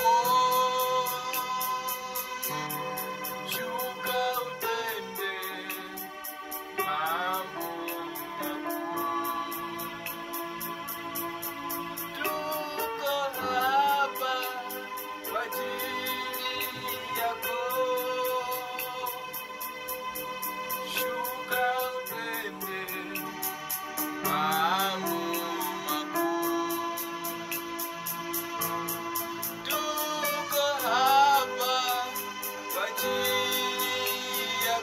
Oh.